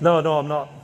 No, no, I'm not.